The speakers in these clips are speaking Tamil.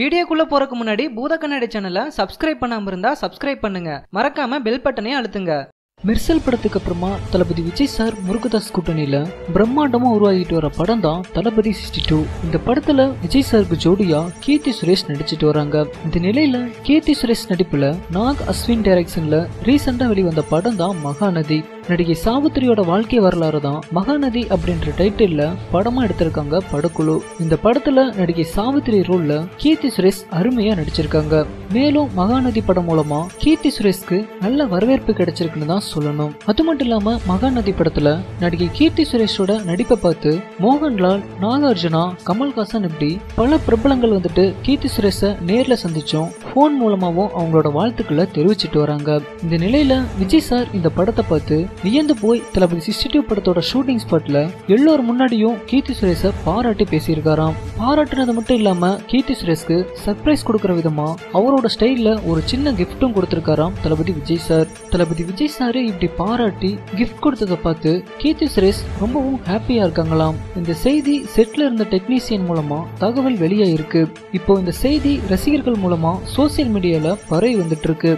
வீடியோக்குள்ள போறதுக்கு முன்னாடி பூத கண்ணாடி சேனலை சப்ஸ்கிரைப் பண்ணாம இருந்தா சப்ஸ்கிரைப் பண்ணுங்க. மறக்காம பெல் பட்டனையும் அழுத்துங்க. மெர்சல் படத்துக்கு அப்புறமா தளபதி விஜய் சார் முருகதாஸ் கூட்டணியில பிரம்மாண்டமா உருவாகிட்டு வர படம் தான் தளபதி சிக்ஸ்டி டூ. இந்த படத்துல விஜய் சாருக்கு ஜோடியா கீர்த்தி சுரேஷ் நடிச்சிட்டு வராங்க. இந்த நிலையில கீர்த்தி சுரேஷ் நடிப்புல நாக் அஸ்வின் டைரக்ஷன்ல ரீசெண்டா வெளிவந்த படம் தான் மகாநதி. நடிகை சாவித்திரியோட வாழ்க்கை வரலாறு தான் மகாநதி அப்படின்ற டைட்டில்ல படமா எடுத்திருக்காங்க படக்குழு இந்த படத்துல நடிகை சாவித்திரி ரோல்ல கீர்த்தி சுரேஷ் அருமையா நடிச்சிருக்காங்க. மேலும் மகாநதி படம் மூலமா கீர்த்தி சுரேஷ்க்கு நல்ல வரவேற்பு கிடைச்சிருக்குன்னு தான் சொல்லணும். அது மட்டும் இல்லாம மகாநதி படத்துல நடிகை கீர்த்தி சுரேஷோட நடிப்பை பார்த்து மோகன்லால் நாகார்ஜுனா கமல்ஹாசன் இப்படி பல பிரபலங்கள் வந்துட்டு கீர்த்தி சுரேஷை நேர்ல சந்திச்சோம் போன் மூலமாவும் அவங்களோட வாழ்த்துக்களை தெரிவிச்சிட்டு வராங்க. இந்த நிலையில விஜய் சார் இந்த படத்தை பார்த்து வியந்து போய் தளபதி சிக்ஸ்டி டூ படத்தோட ஷூட்டிங் ஸ்பாட்ல எல்லோரும் முன்னாடியும் கீர்த்தி சுரேஷை பாராட்டி பேசியிருக்காராம். பாராட்டுனது மட்டும் இல்லாம கீர்த்தி சுரேஷ்க்கு சர்ப்ரைஸ் கொடுக்கற விதமா அவரோட ஸ்டைல்ல ஒரு சின்ன கிஃப்ட்டும் கொடுத்திருக்காராம் தளபதி விஜய் சார் தளபதி விஜய் சார் இப்படி பாராட்டி கிஃப்ட் கொடுத்ததை பார்த்து கீர்த்தி சுரேஷ் ரொம்பவும் ஹாப்பியா இருக்காங்களாம். இந்த செய்தி செட்ல இருந்த டெக்னீசியன் மூலமா தகவல் வெளியாயிருக்கு. இப்போ இந்த செய்தி ரசிகர்கள் மூலமா சோசியல் மீடியால பரவி வந்துட்டு இருக்கு.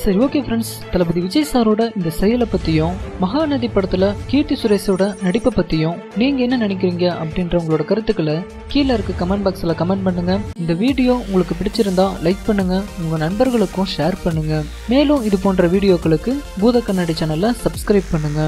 சரி ஓகே ஃப்ரெண்ட்ஸ் தளபதி விஜய் சாரோட இந்த செயலை பற்றியும் மகாநதி படத்தில் கீர்த்தி சுரேஷோட நடிப்பை பற்றியும் நீங்கள் என்ன நினைக்கிறீங்க அப்படின்ற உங்களோட கருத்துக்களை கீழே இருக்க கமெண்ட் பாக்ஸில் கமெண்ட் பண்ணுங்க. இந்த வீடியோ உங்களுக்கு பிடிச்சிருந்தா லைக் பண்ணுங்க. உங்கள் நண்பர்களுக்கும் ஷேர் பண்ணுங்க. மேலும் இது போன்ற வீடியோக்களுக்கு பூத கண்ணாடி சேனலை சப்ஸ்கிரைப் பண்ணுங்க.